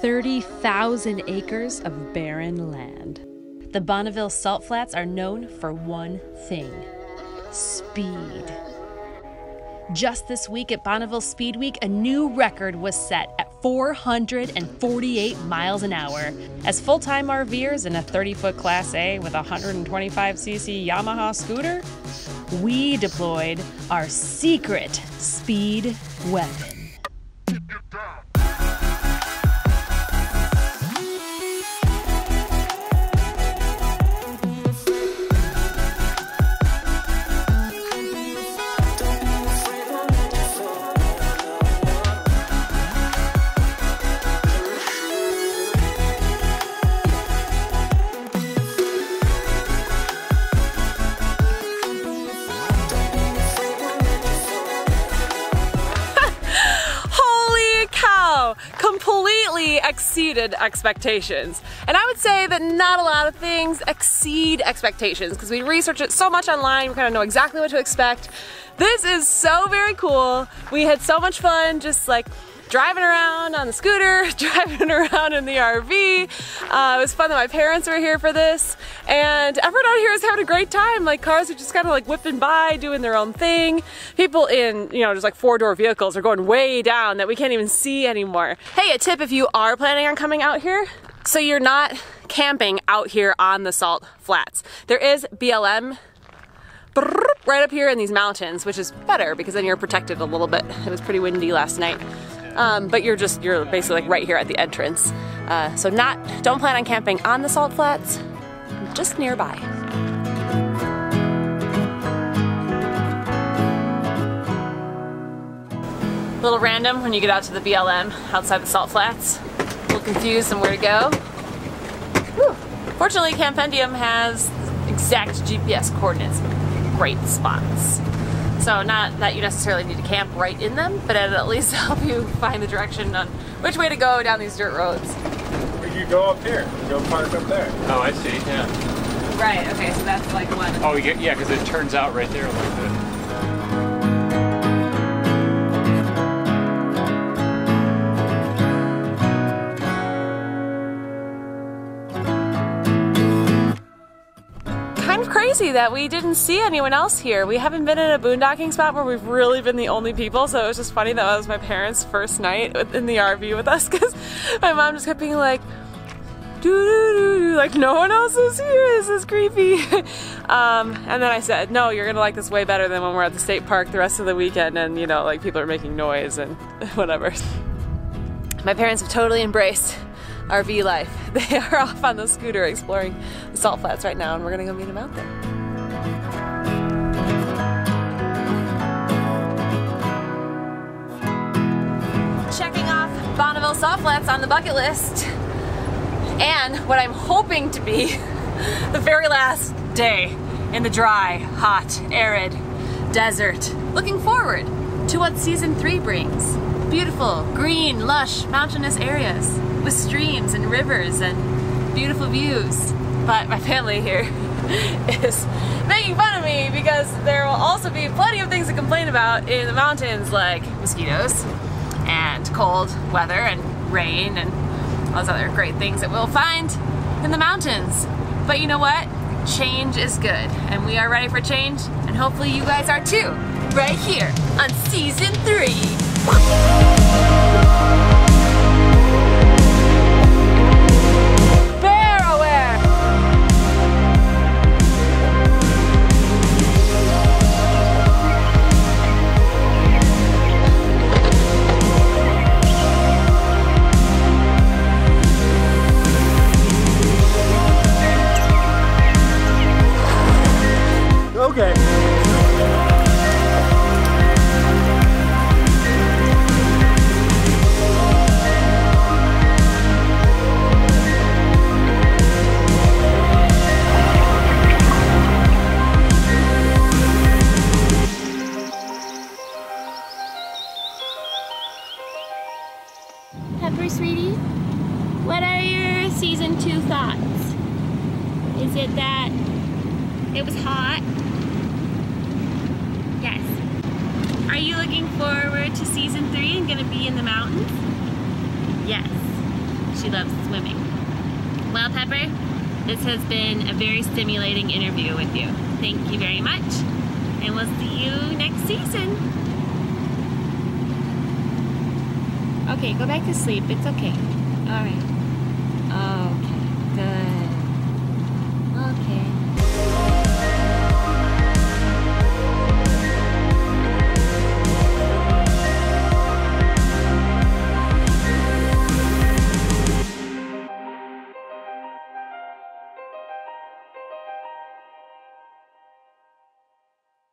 30,000 acres of barren land. The Bonneville Salt Flats are known for one thing speed. Just this week at Bonneville Speed Week, a new record was set at 448 miles an hour. As full time RVers in a 30 foot Class A with a 125cc Yamaha scooter, we deployed our secret speed weapon. Completely exceeded expectations. And I would say that not a lot of things exceed expectations because we research it so much online, we kind of know exactly what to expect. This is so very cool. We had so much fun just like driving around on the scooter, driving around in the RV. Uh, it was fun that my parents were here for this. And everyone out here is having a great time. Like cars are just kind of like whipping by, doing their own thing. People in, you know, just like four door vehicles are going way down that we can't even see anymore. Hey, a tip if you are planning on coming out here. So you're not camping out here on the salt flats. There is BLM right up here in these mountains, which is better because then you're protected a little bit. It was pretty windy last night. Um, but you're just, you're basically like right here at the entrance. Uh, so not, don't plan on camping on the salt flats, just nearby. A little random when you get out to the BLM outside the salt flats. A little confused on where to go. Whew. Fortunately, Campendium has exact GPS coordinates, great spots. So not that you necessarily need to camp right in them, but it'll at least help you find the direction on which way to go down these dirt roads. Or you go up here, go park up there. Oh, I see. Yeah. Right, okay, so that's like one. Oh, you get, yeah, because it turns out right there like that. Kind crazy that we didn't see anyone else here. We haven't been in a boondocking spot where we've really been the only people, so it was just funny that was my parents' first night in the RV with us because my mom just kept being like, doo doo doo doo, like no one else is here, this is creepy. um, and then I said, no, you're gonna like this way better than when we're at the state park the rest of the weekend and you know, like people are making noise and whatever. My parents have totally embraced RV life. They are off on the scooter exploring the salt flats right now and we're gonna go meet them out there. Checking off Bonneville Salt Flats on the bucket list and what I'm hoping to be the very last day in the dry, hot, arid desert. Looking forward to what season three brings. Beautiful, green, lush, mountainous areas with streams and rivers and beautiful views. But my family here is making fun of me because there will also be plenty of things to complain about in the mountains like mosquitoes and cold weather and rain and all those other great things that we'll find in the mountains. But you know what? Change is good, and we are ready for change, and hopefully you guys are too, right here on season three. Season two thoughts? Is it that it was hot? Yes. Are you looking forward to season three and gonna be in the mountains? Yes. She loves swimming. Well, Pepper, this has been a very stimulating interview with you. Thank you very much, and we'll see you next season. Okay, go back to sleep. It's okay. All right.